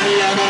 Bye.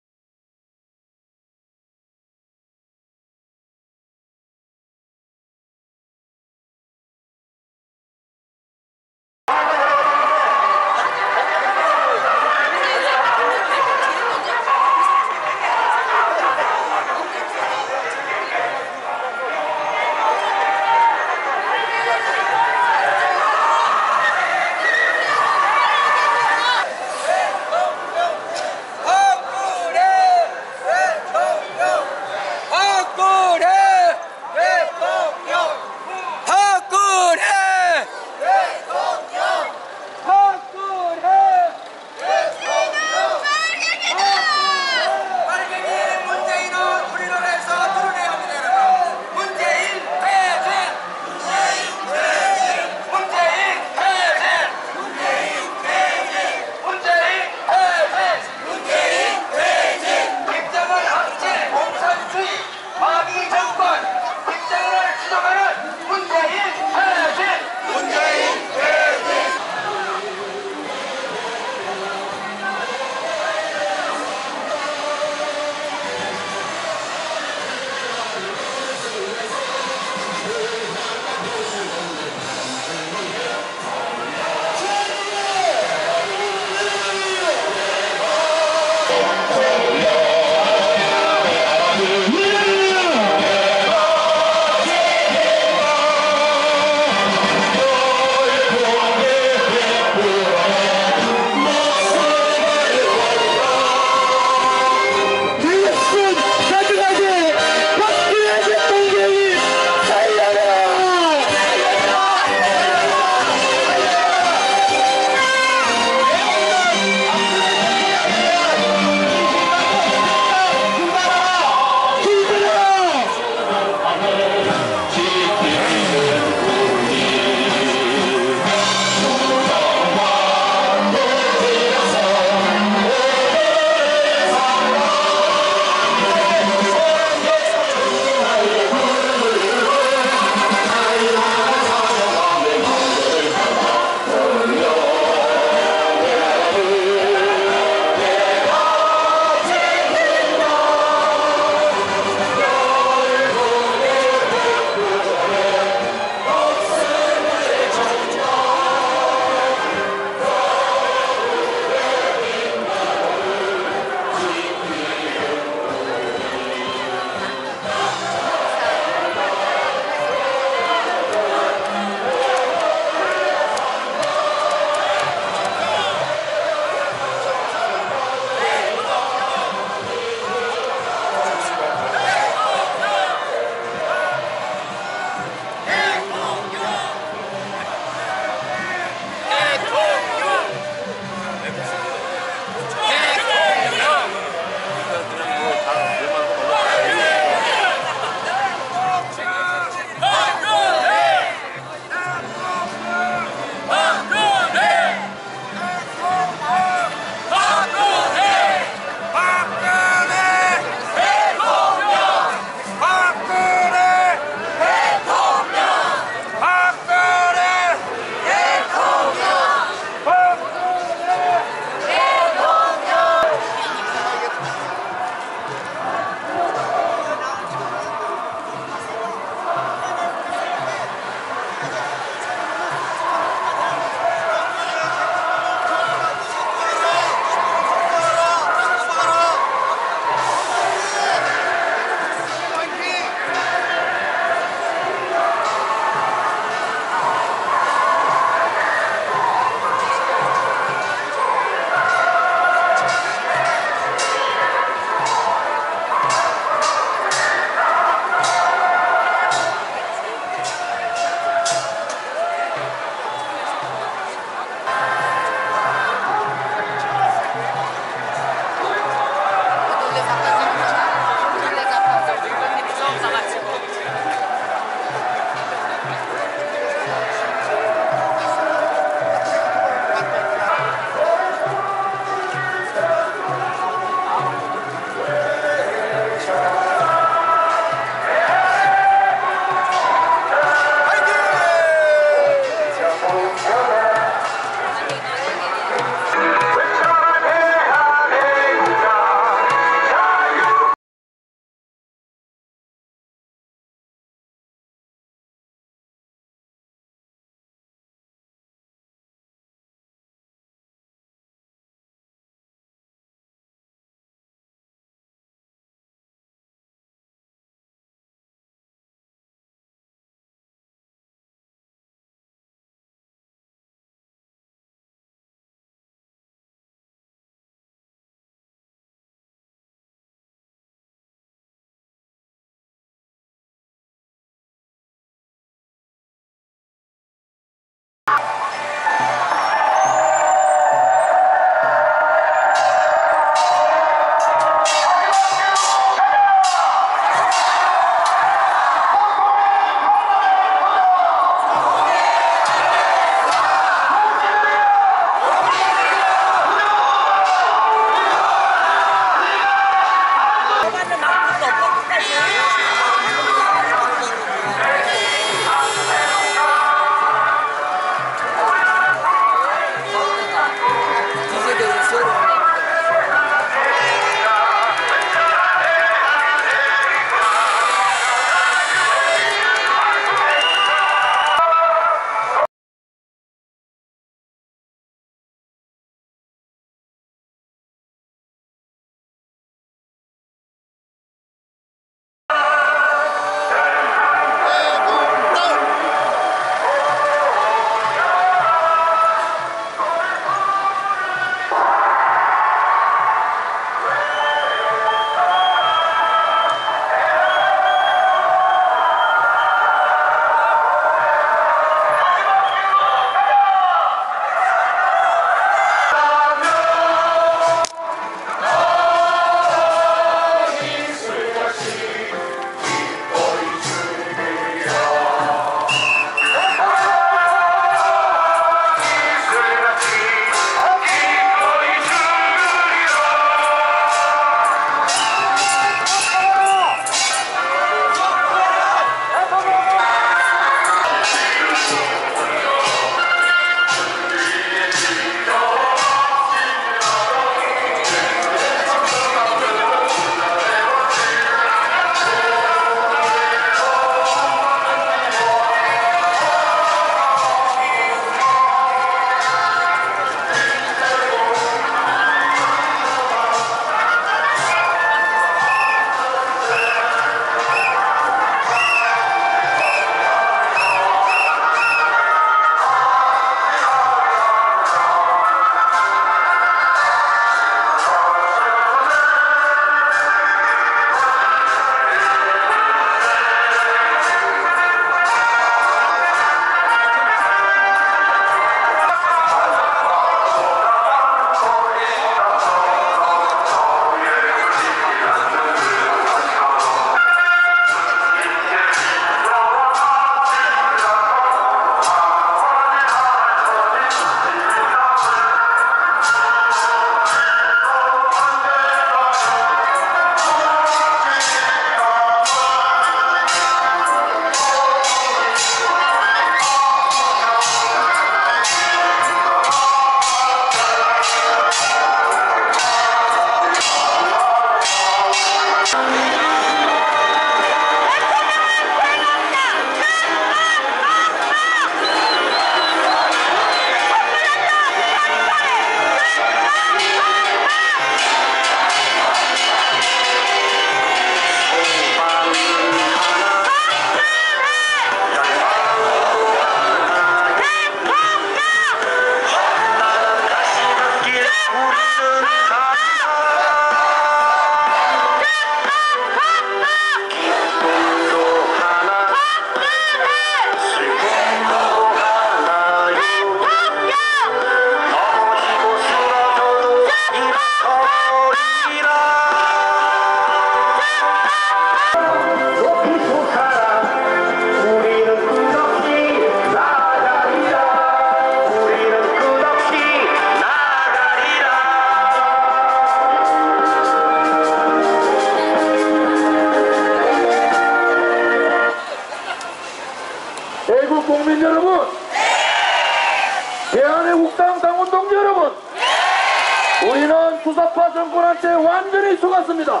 우리는 투사파 정권한테 완전히 속았습니다.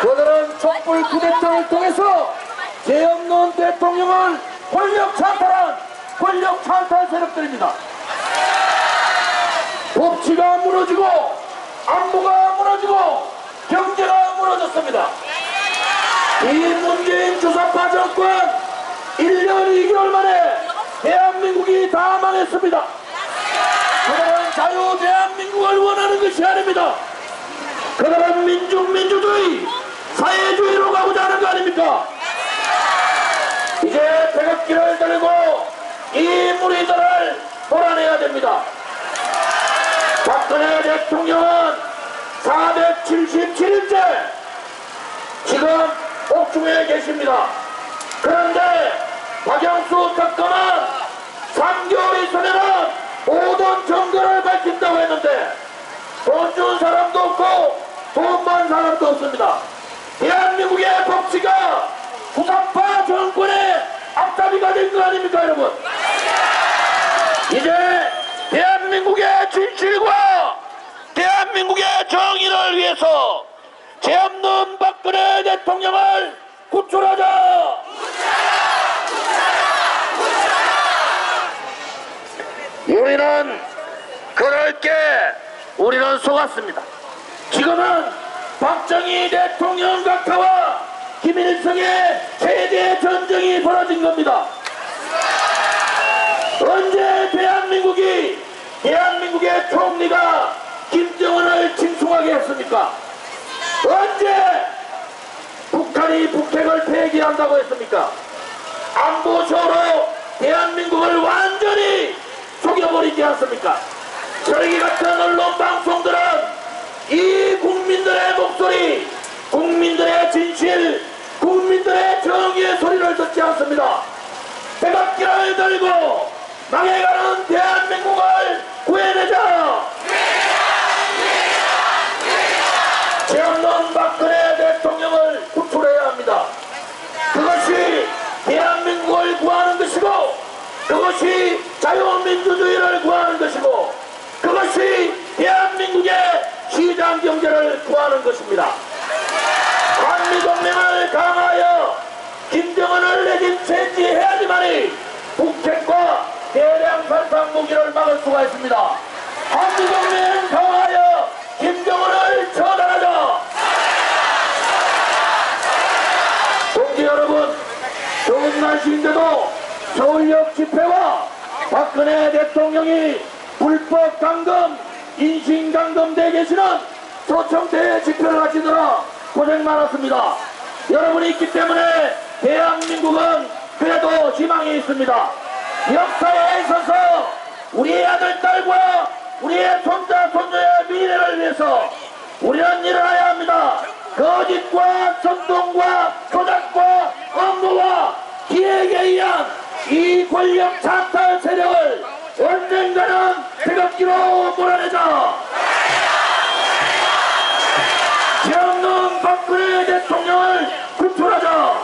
그들은 촛불 쿠데타를 통해서 죄 없는 대통령을 권력 찬탈한 권력 찬탈 세력들입니다. 법치가 무너지고 안보가 무너지고 경제가 무너졌습니다. 이 문재인 주사파 정권 1년 2개월 만에 대한민국이 다 망했습니다. 자유 대한민국을 원하는 것이 아닙니다. 그들은 민중 민주주의 사회주의로 가고자 하는 거 아닙니까? 이제 태극기를 들고 이 무리들을 몰아내야 됩니다. 박근혜 대통령은 477일째 지금 옥중에 계십니다. 그런데 박영수 특검은 3개월 있으면 모든 정거를 밝힌다고 했는데 돈 준 사람도 없고 돈번 사람도 없습니다. 대한민국의 법치가 부산파 정권의 앞잡이가 된 거 아닙니까 여러분? 이제 대한민국의 진실과 대한민국의 정의를 위해서 죄 없는 박근혜 대통령을 구출하자! 우리는 그럴 게 우리는 속았습니다. 지금은 박정희 대통령 각하와 김일성의 최대 전쟁이 벌어진 겁니다. 언제 대한민국이 대한민국의 총리가 김정은을 칭송하게 했습니까? 언제 북한이 북핵을 폐기한다고 했습니까? 안보쇼로 대한민국을 완전히 속여버리지 않습니까? 저러기 같은 언론 방송들은 이 국민들의 목소리, 국민들의 진실, 국민들의 정의의 소리를 듣지 않습니다. 대박기를 들고 망해가는 대한민국을 구해내자! 죄 없는 박근혜 대통령을 구출해야 합니다. 그것이 대한민국을 구하는 것이고 그것이 자유민주주의를 구하는 것이고 그것이 대한민국의 시장 경제를 구하는 것입니다. 한미동맹을 강하여 김정은을 내긴 채지해야지만이 북핵과 대량 살상 무기를 막을 수가 있습니다. 한미동맹 강하여 김정은을 처단하자! 동지 여러분, 좋은 날씨인데도 서울역 집회와 박근혜 대통령이 불법 강금, 인신 강금돼 계시는 소청대 집회를 하시느라 고생 많았습니다. 여러분이 있기 때문에 대한민국은 그래도 희망이 있습니다. 역사에 있어서 우리의 아들, 딸과 우리의 손자, 손녀의 미래를 위해서 우리는 일어나야 합니다. 거짓과 선동과 조작과 업무와 기획에 의한 이 권력 찬탈 세력을 언젠가는 태극기로 몰아내자. 죄 없는 박근혜 대통령을 구출하자.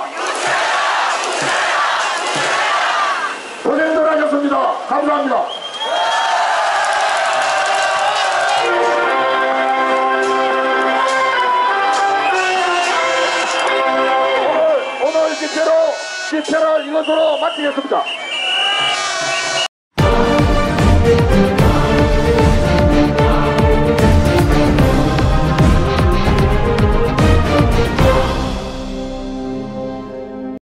고생들 하셨습니다. 감사합니다. 집회를 이것으로 마치겠습니다.